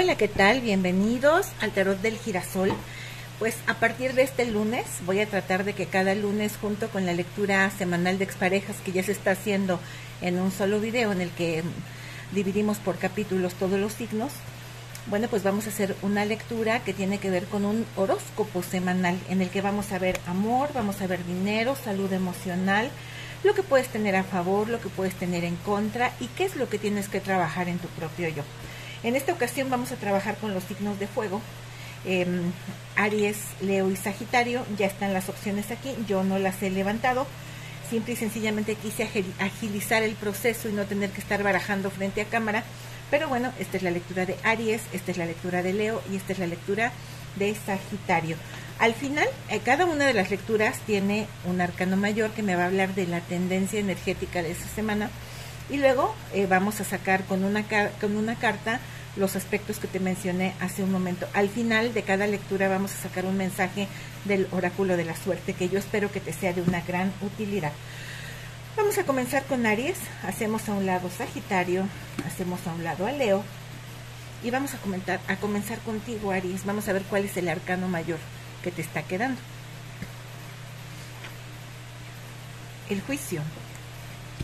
Hola, ¿qué tal? Bienvenidos al Tarot del Girasol. Pues a partir de este lunes voy a tratar de que cada lunes junto con la lectura semanal de exparejas que ya se está haciendo en un solo video en el que dividimos por capítulos todos los signos, bueno, pues vamos a hacer una lectura que tiene que ver con un horóscopo semanal en el que vamos a ver amor, vamos a ver dinero, salud emocional, lo que puedes tener a favor, lo que puedes tener en contra y qué es lo que tienes que trabajar en tu propio yo. En esta ocasión vamos a trabajar con los signos de fuego. Em, Aries, Leo y Sagitario, ya están las opciones aquí, yo no las he levantado, simple y sencillamente quise agilizar el proceso y no tener que estar barajando frente a cámara, pero bueno, esta es la lectura de Aries, esta es la lectura de Leo y esta es la lectura de Sagitario. Al final, eh, cada una de las lecturas tiene un arcano mayor que me va a hablar de la tendencia energética de esa semana y luego eh, vamos a sacar con una, con una carta los aspectos que te mencioné hace un momento. Al final de cada lectura vamos a sacar un mensaje del oráculo de la suerte que yo espero que te sea de una gran utilidad. Vamos a comenzar con Aries, hacemos a un lado Sagitario, hacemos a un lado a Leo y vamos a, a comenzar contigo Aries, vamos a ver cuál es el arcano mayor que te está quedando. El juicio.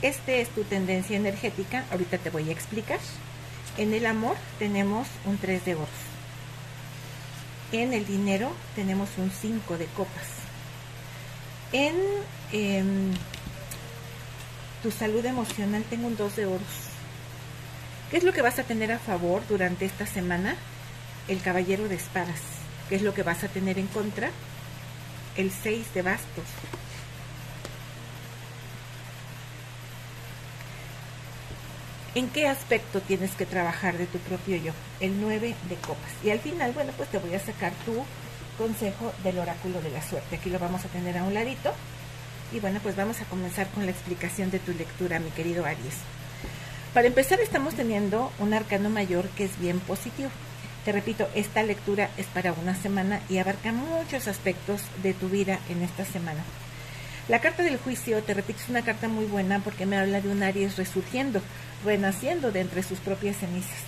Este es tu tendencia energética, ahorita te voy a explicar. En el amor tenemos un 3 de oros. En el dinero tenemos un 5 de copas. En em, tu salud emocional tengo un 2 de oros. ¿Qué es lo que vas a tener a favor durante esta semana? El caballero de espadas. ¿Qué es lo que vas a tener en contra? El 6 de bastos. ¿En qué aspecto tienes que trabajar de tu propio yo? El 9 de copas. Y al final, bueno, pues te voy a sacar tu consejo del oráculo de la suerte. Aquí lo vamos a tener a un ladito. Y bueno, pues vamos a comenzar con la explicación de tu lectura, mi querido Aries. Para empezar, estamos teniendo un arcano mayor que es bien positivo. Te repito, esta lectura es para una semana y abarca muchos aspectos de tu vida en esta semana. La carta del juicio, te repito, es una carta muy buena porque me habla de un Aries resurgiendo, renaciendo de entre sus propias cenizas.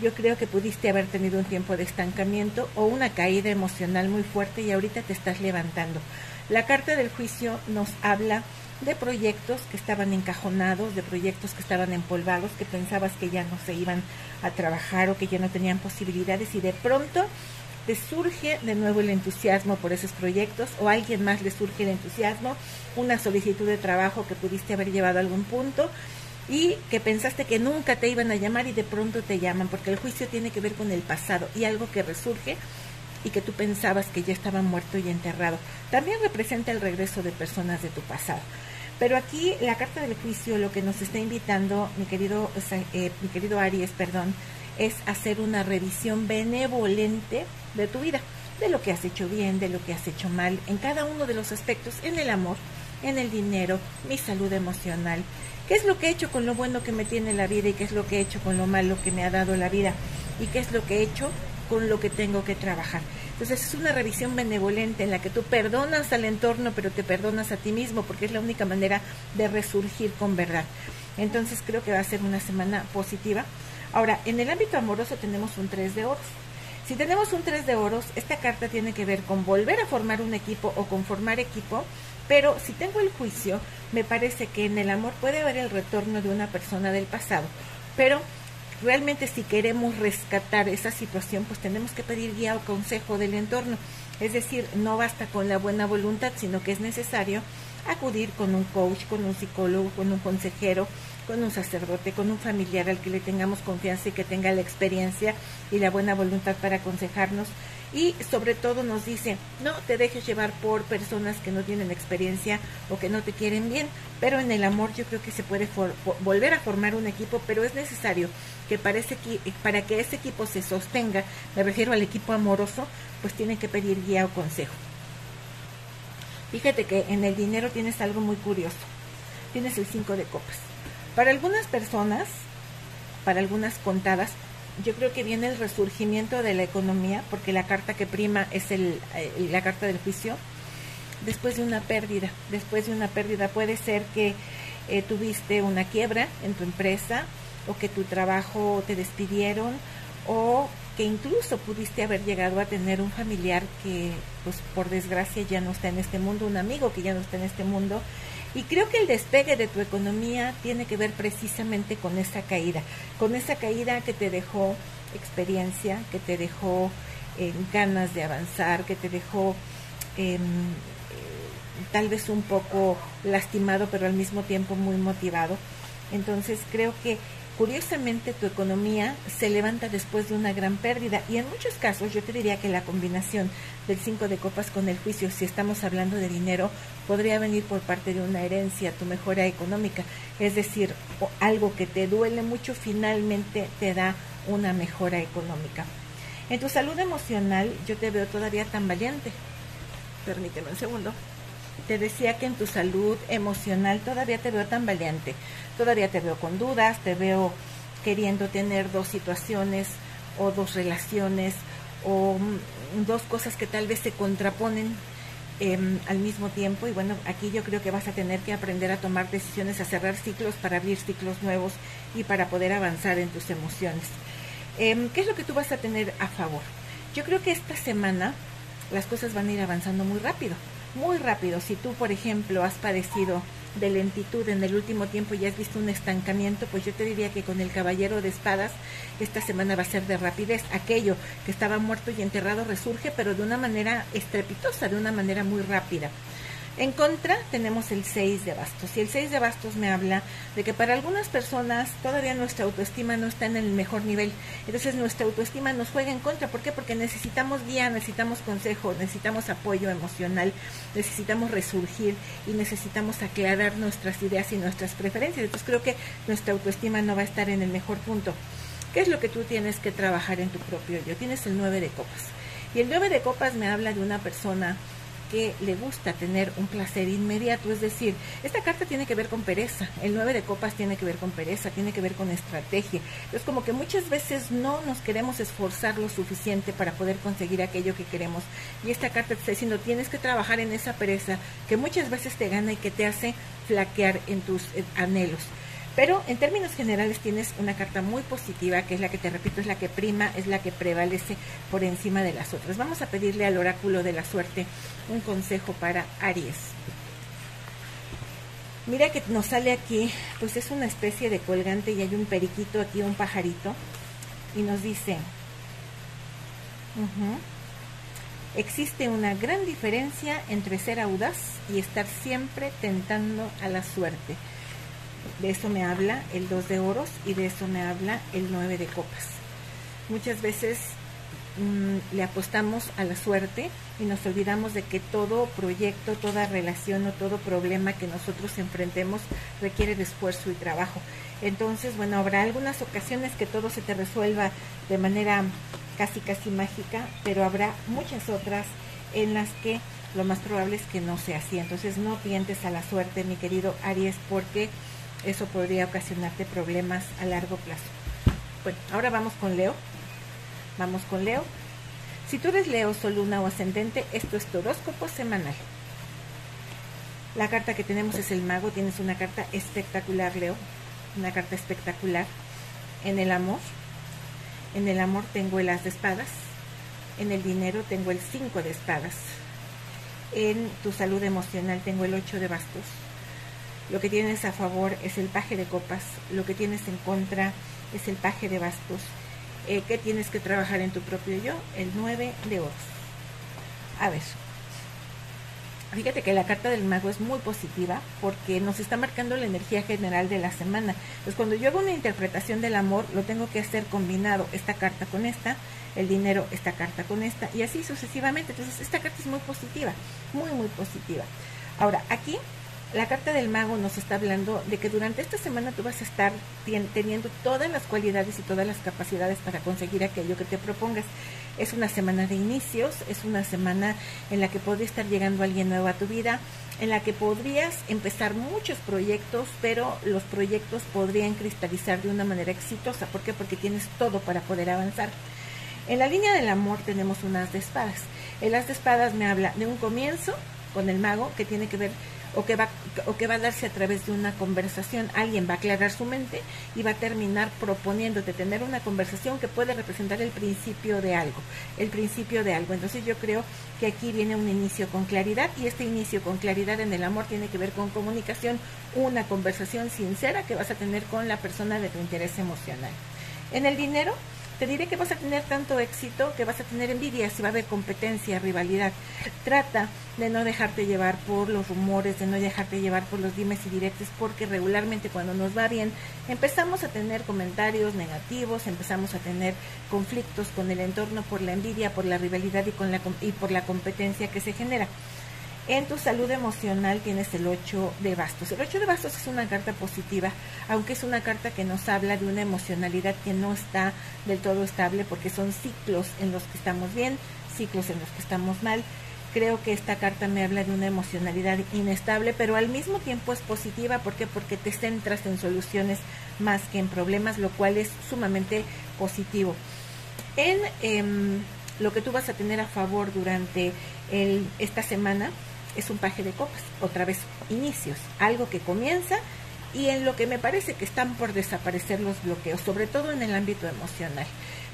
Yo creo que pudiste haber tenido un tiempo de estancamiento o una caída emocional muy fuerte y ahorita te estás levantando. La carta del juicio nos habla de proyectos que estaban encajonados, de proyectos que estaban empolvados, que pensabas que ya no se iban a trabajar o que ya no tenían posibilidades y de pronto te surge de nuevo el entusiasmo por esos proyectos o a alguien más le surge el entusiasmo, una solicitud de trabajo que pudiste haber llevado a algún punto y que pensaste que nunca te iban a llamar y de pronto te llaman, porque el juicio tiene que ver con el pasado y algo que resurge y que tú pensabas que ya estaba muerto y enterrado. También representa el regreso de personas de tu pasado. Pero aquí la carta del juicio lo que nos está invitando, mi querido, eh, mi querido Aries, perdón, es hacer una revisión benevolente de tu vida, de lo que has hecho bien, de lo que has hecho mal, en cada uno de los aspectos, en el amor, en el dinero, mi salud emocional, qué es lo que he hecho con lo bueno que me tiene la vida y qué es lo que he hecho con lo malo que me ha dado la vida y qué es lo que he hecho con lo que tengo que trabajar. Entonces es una revisión benevolente en la que tú perdonas al entorno, pero te perdonas a ti mismo, porque es la única manera de resurgir con verdad. Entonces creo que va a ser una semana positiva. Ahora, en el ámbito amoroso tenemos un 3 de oros. Si tenemos un 3 de oros, esta carta tiene que ver con volver a formar un equipo o con formar equipo, pero si tengo el juicio, me parece que en el amor puede haber el retorno de una persona del pasado, pero realmente si queremos rescatar esa situación, pues tenemos que pedir guía o consejo del entorno. Es decir, no basta con la buena voluntad, sino que es necesario acudir con un coach, con un psicólogo, con un consejero, con un sacerdote, con un familiar al que le tengamos confianza y que tenga la experiencia y la buena voluntad para aconsejarnos. Y sobre todo nos dice, no te dejes llevar por personas que no tienen experiencia o que no te quieren bien, pero en el amor yo creo que se puede volver a formar un equipo, pero es necesario que para, ese para que ese equipo se sostenga, me refiero al equipo amoroso, pues tiene que pedir guía o consejo. Fíjate que en el dinero tienes algo muy curioso. Tienes el 5 de copas. Para algunas personas, para algunas contadas, yo creo que viene el resurgimiento de la economía, porque la carta que prima es el, eh, la carta del juicio, después de una pérdida. Después de una pérdida puede ser que eh, tuviste una quiebra en tu empresa o que tu trabajo te despidieron o que incluso pudiste haber llegado a tener un familiar que pues por desgracia ya no está en este mundo, un amigo que ya no está en este mundo y creo que el despegue de tu economía tiene que ver precisamente con esa caída, con esa caída que te dejó experiencia, que te dejó eh, ganas de avanzar, que te dejó em, eh, tal vez un poco lastimado, pero al mismo tiempo muy motivado. Entonces creo que Curiosamente, tu economía se levanta después de una gran pérdida y en muchos casos yo te diría que la combinación del 5 de copas con el juicio, si estamos hablando de dinero, podría venir por parte de una herencia, tu mejora económica, es decir, algo que te duele mucho finalmente te da una mejora económica. En tu salud emocional yo te veo todavía tan valiente. Permíteme un segundo. Te decía que en tu salud emocional todavía te veo tan valiente, todavía te veo con dudas, te veo queriendo tener dos situaciones o dos relaciones o mm, dos cosas que tal vez se contraponen em, al mismo tiempo y bueno, aquí yo creo que vas a tener que aprender a tomar decisiones, a cerrar ciclos para abrir ciclos nuevos y para poder avanzar en tus emociones. Em, ¿Qué es lo que tú vas a tener a favor? Yo creo que esta semana las cosas van a ir avanzando muy rápido muy rápido. Si tú, por ejemplo, has padecido de lentitud en el último tiempo y has visto un estancamiento, pues yo te diría que con el caballero de espadas esta semana va a ser de rapidez. Aquello que estaba muerto y enterrado resurge, pero de una manera estrepitosa, de una manera muy rápida. En contra tenemos el 6 de bastos y el 6 de bastos me habla de que para algunas personas todavía nuestra autoestima no está en el mejor nivel. Entonces nuestra autoestima nos juega en contra. ¿Por qué? Porque necesitamos guía, necesitamos consejo, necesitamos apoyo emocional, necesitamos resurgir y necesitamos aclarar nuestras ideas y nuestras preferencias. Entonces creo que nuestra autoestima no va a estar en el mejor punto. ¿Qué es lo que tú tienes que trabajar en tu propio yo? Tienes el 9 de copas. Y el 9 de copas me habla de una persona que le gusta tener un placer inmediato, es decir, esta carta tiene que ver con pereza, el 9 de copas tiene que ver con pereza, tiene que ver con estrategia. Es como que muchas veces no nos queremos esforzar lo suficiente para poder conseguir aquello que queremos. Y esta carta te está diciendo, tienes que trabajar en esa pereza que muchas veces te gana y que te hace flaquear en tus anhelos. Pero en términos generales tienes una carta muy positiva, que es la que te repito, es la que prima, es la que prevalece por encima de las otras. Vamos a pedirle al oráculo de la suerte un consejo para Aries. Mira que nos sale aquí, pues es una especie de colgante y hay un periquito aquí, un pajarito, y nos dice, existe una gran diferencia entre ser audaz y estar siempre tentando a la suerte. De eso me habla el 2 de oros y de eso me habla el 9 de copas. Muchas veces mm, le apostamos a la suerte y nos olvidamos de que todo proyecto, toda relación o todo problema que nosotros enfrentemos requiere de esfuerzo y trabajo. Entonces, bueno, habrá algunas ocasiones que todo se te resuelva de manera casi casi mágica, pero habrá muchas otras en las que lo más probable es que no sea así. Entonces, no tientes a la suerte, mi querido Aries, porque eso podría ocasionarte problemas a largo plazo. Bueno, ahora vamos con Leo. Vamos con Leo. Si tú eres Leo, Sol, Luna o Ascendente, esto es tu horóscopo semanal. La carta que tenemos es el mago. Tienes una carta espectacular, Leo. Una carta espectacular. En el amor. En el amor tengo el de espadas. En el dinero tengo el 5 de espadas. En tu salud emocional tengo el 8 de bastos lo que tienes a favor es el paje de copas, lo que tienes en contra es el paje de bastos. Eh, ¿Qué tienes que trabajar en tu propio yo? El 9 de oros. A ver, fíjate que la carta del mago es muy positiva porque nos está marcando la energía general de la semana. Pues cuando yo hago una interpretación del amor, lo tengo que hacer combinado esta carta con esta, el dinero esta carta con esta y así sucesivamente. Entonces esta carta es muy positiva, muy, muy positiva. Ahora, aquí la carta del mago nos está hablando de que durante esta semana tú vas a estar teniendo todas las cualidades y todas las capacidades para conseguir aquello que te propongas. Es una semana de inicios, es una semana en la que podría estar llegando alguien nuevo a tu vida, en la que podrías empezar muchos proyectos, pero los proyectos podrían cristalizar de una manera exitosa. ¿Por qué? Porque tienes todo para poder avanzar. En la línea del amor tenemos un as de espadas. El as de espadas me habla de un comienzo con el mago que tiene que ver o que va o que va a darse a través de una conversación. Alguien va a aclarar su mente y va a terminar proponiéndote tener una conversación que puede representar el principio de algo, el principio de algo. Entonces yo creo que aquí viene un inicio con claridad y este inicio con claridad en el amor tiene que ver con comunicación, una conversación sincera que vas a tener con la persona de tu interés emocional. En el dinero, te diré que vas a tener tanto éxito que vas a tener envidia, si va a haber competencia, rivalidad. Trata de no dejarte llevar por los rumores, de no dejarte llevar por los dimes y directos, porque regularmente cuando nos va bien empezamos a tener comentarios negativos, empezamos a tener conflictos con el entorno por la envidia, por la rivalidad y, con la, y por la competencia que se genera. En tu salud emocional tienes el 8 de bastos. El 8 de bastos es una carta positiva, aunque es una carta que nos habla de una emocionalidad que no está del todo estable porque son ciclos en los que estamos bien, ciclos en los que estamos mal. Creo que esta carta me habla de una emocionalidad inestable, pero al mismo tiempo es positiva. ¿Por qué? Porque te centras en soluciones más que en problemas, lo cual es sumamente positivo. En em, lo que tú vas a tener a favor durante el, esta semana, es un paje de copas, otra vez inicios, algo que comienza y en lo que me parece que están por desaparecer los bloqueos, sobre todo en el ámbito emocional.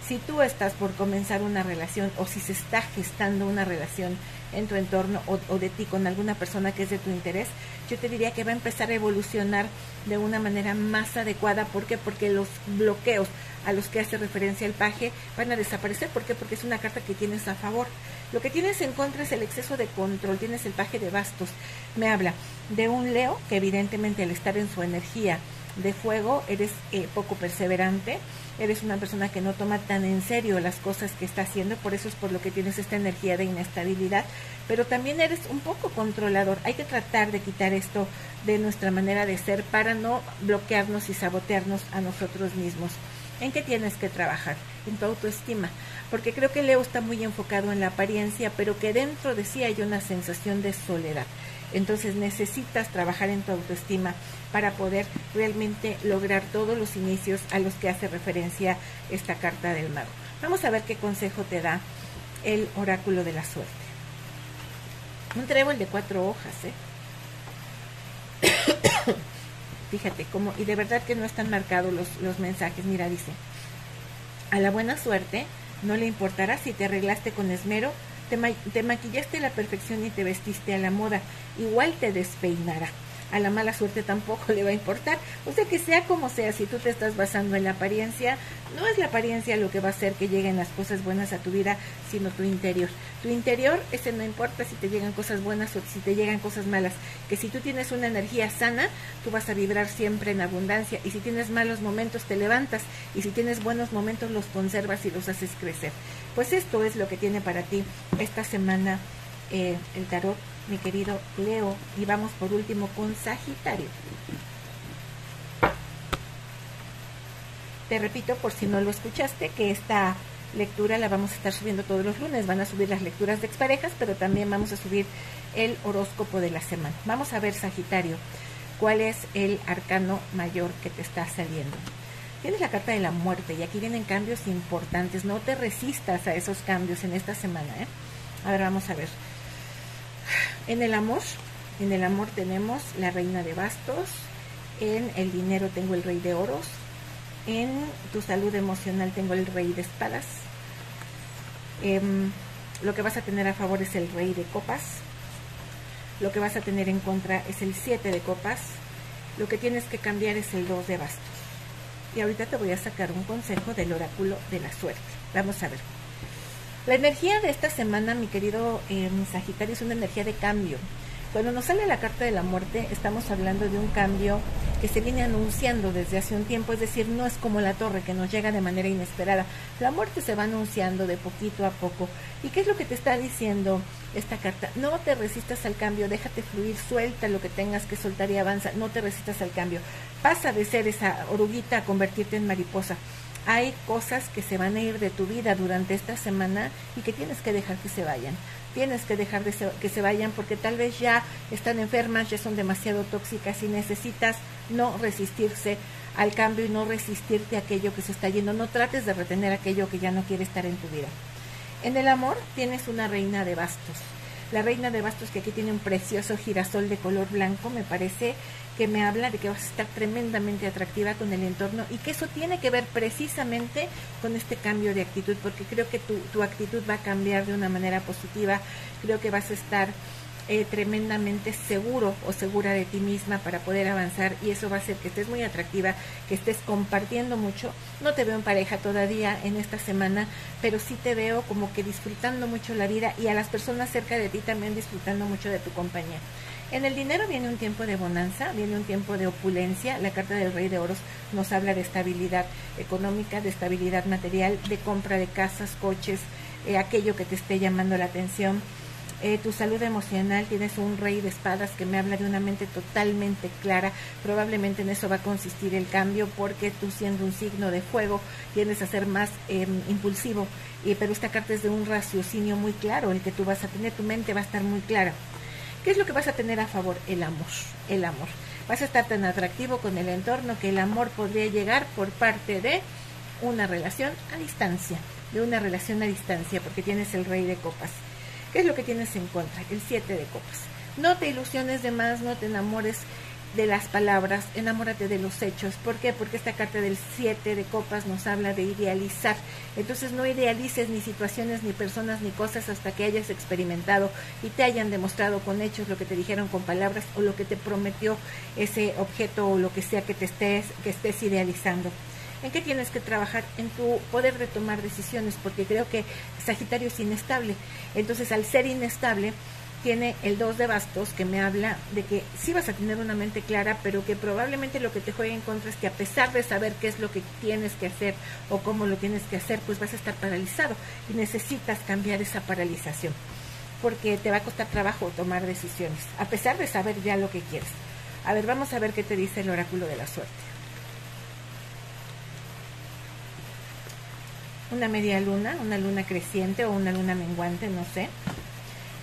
Si tú estás por comenzar una relación o si se está gestando una relación en tu entorno o, de ti con alguna persona que es de tu interés, yo te diría que va a empezar a evolucionar de una manera más adecuada. ¿Por qué? Porque los bloqueos a los que hace referencia el paje van a desaparecer. ¿Por qué? Porque es una carta que tienes a favor. Lo que tienes en contra es el exceso de control. Tienes el paje de bastos. Me habla de un Leo que evidentemente al estar en su energía de fuego eres eh, poco perseverante, eres una persona que no toma tan en serio las cosas que está haciendo, por eso es por lo que tienes esta energía de inestabilidad, pero también eres un poco controlador. Hay que tratar de quitar esto de nuestra manera de ser para no bloquearnos y sabotearnos a nosotros mismos. ¿En qué tienes que trabajar? En tu autoestima. Porque creo que Leo está muy enfocado en la apariencia, pero que dentro de sí hay una sensación de soledad. Entonces necesitas trabajar en tu autoestima para poder realmente lograr todos los inicios a los que hace referencia esta carta del mago. Vamos a ver qué consejo te da el oráculo de la suerte. Un trébol de cuatro hojas, ¿eh? Fíjate cómo, y de verdad que no están marcados los, los mensajes. Mira, dice, a la buena suerte no le importará si te arreglaste con esmero, te, ma te maquillaste a la perfección y te vestiste a la moda, igual te despeinará a la mala suerte tampoco le va a importar. O sea que sea como sea, si tú te estás basando en la apariencia, no es la apariencia lo que va a hacer que lleguen las cosas buenas a tu vida, sino tu interior. Tu interior, ese no importa si te llegan cosas buenas o si te llegan cosas malas, que si tú tienes una energía sana, tú vas a vibrar siempre en abundancia y si tienes malos momentos te levantas y si tienes buenos momentos los conservas y los haces crecer. Pues esto es lo que tiene para ti esta semana eh, el tarot mi querido Leo. Y vamos por último con Sagitario. Te repito, por si no lo escuchaste, que esta lectura la vamos a estar subiendo todos los lunes. Van a subir las lecturas de exparejas, pero también vamos a subir el horóscopo de la semana. Vamos a ver, Sagitario, cuál es el arcano mayor que te está saliendo. Tienes la carta de la muerte y aquí vienen cambios importantes. No te resistas a esos cambios en esta semana. ¿eh? A ver, vamos a ver. En el amor, en el amor tenemos la reina de bastos, en el dinero tengo el rey de oros, en tu salud emocional tengo el rey de espadas, em, lo que vas a tener a favor es el rey de copas, lo que vas a tener en contra es el 7 de copas, lo que tienes que cambiar es el 2 de bastos. Y ahorita te voy a sacar un consejo del oráculo de la suerte. Vamos a ver. La energía de esta semana, mi querido eh, Sagitario, es una energía de cambio. Cuando nos sale la carta de la muerte, estamos hablando de un cambio que se viene anunciando desde hace un tiempo, es decir, no es como la torre que nos llega de manera inesperada. La muerte se va anunciando de poquito a poco. ¿Y qué es lo que te está diciendo esta carta? No te resistas al cambio, déjate fluir, suelta lo que tengas que soltar y avanza, no te resistas al cambio. Pasa de ser esa oruguita a convertirte en mariposa hay cosas que se van a ir de tu vida durante esta semana y que tienes que dejar que se vayan. Tienes que dejar de que se vayan porque tal vez ya están enfermas, ya son demasiado tóxicas y necesitas no resistirse al cambio y no resistirte a aquello que se está yendo. No trates de retener aquello que ya no quiere estar en tu vida. En el amor tienes una reina de bastos. La reina de bastos que aquí tiene un precioso girasol de color blanco, me parece que me habla de que vas a estar tremendamente atractiva con el entorno y que eso tiene que ver precisamente con este cambio de actitud, porque creo que tu, tu actitud va a cambiar de una manera positiva, creo que vas a estar eh, tremendamente seguro o segura de ti misma para poder avanzar y eso va a hacer que estés muy atractiva, que estés compartiendo mucho. No te veo en pareja todavía en esta semana, pero sí te veo como que disfrutando mucho la vida y a las personas cerca de ti también disfrutando mucho de tu compañía. En el dinero viene un tiempo de bonanza, viene un tiempo de opulencia. La carta del Rey de Oros nos habla de estabilidad económica, de estabilidad material, de compra de casas, coches, eh, aquello que te esté llamando la atención eh, tu salud emocional, tienes un rey de espadas que me habla de una mente totalmente clara, probablemente en eso va a consistir el cambio porque tú siendo un signo de fuego tienes a ser más em, impulsivo, y, pero esta carta es de un raciocinio muy claro, el que tú vas a tener, tu mente va a estar muy clara. ¿Qué es lo que vas a tener a favor? El amor, el amor. Vas a estar tan atractivo con el entorno que el amor podría llegar por parte de una relación a distancia, de una relación a distancia, porque tienes el rey de copas. ¿Qué es lo que tienes en contra? El 7 de copas. No te ilusiones de más, no te enamores de las palabras, enamórate de los hechos. ¿Por qué? Porque esta carta del 7 de copas nos habla de idealizar. Entonces no idealices ni situaciones, ni personas, ni cosas hasta que hayas experimentado y te hayan demostrado con hechos lo que te dijeron con palabras o lo que te prometió ese objeto o lo que sea que te estés, que estés idealizando. ¿En qué tienes que trabajar? En tu poder de tomar decisiones, porque creo que Sagitario es inestable. Entonces, al ser inestable, tiene el 2 de bastos que me habla de que sí vas a tener una mente clara, pero que probablemente lo que te juegue en contra es que a pesar de saber qué es lo que tienes que hacer o cómo lo tienes que hacer, pues vas a estar paralizado y necesitas cambiar esa paralización, porque te va a costar trabajo tomar decisiones, a pesar de saber ya lo que quieres. A ver, vamos a ver qué te dice el oráculo de la suerte. una media luna, una luna creciente o una luna menguante, no sé.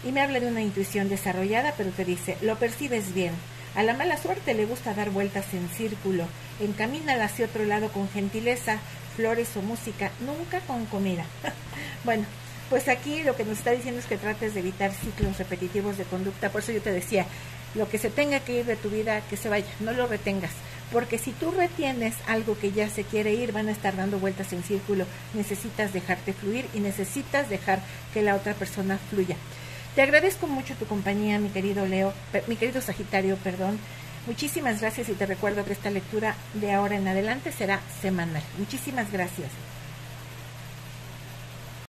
Y me habla de una intuición desarrollada, pero te dice, lo percibes bien. A la mala suerte le gusta dar vueltas en círculo. Encamínala hacia otro lado con gentileza, flores o música, nunca con comida. bueno, pues aquí lo que nos está diciendo es que trates de evitar ciclos repetitivos de conducta. Por eso yo te decía, lo que se tenga que ir de tu vida, que se vaya, no lo retengas. Porque si tú retienes algo que ya se quiere ir, van a estar dando vueltas en círculo. Necesitas dejarte fluir y necesitas dejar que la otra persona fluya. Te agradezco mucho tu compañía, mi querido Leo, mi querido Sagitario, perdón. Muchísimas gracias y te recuerdo que esta lectura de ahora en adelante será semanal. Muchísimas gracias.